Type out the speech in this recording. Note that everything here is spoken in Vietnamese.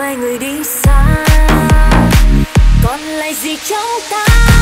mai người đi xa. Còn lại gì trong ta?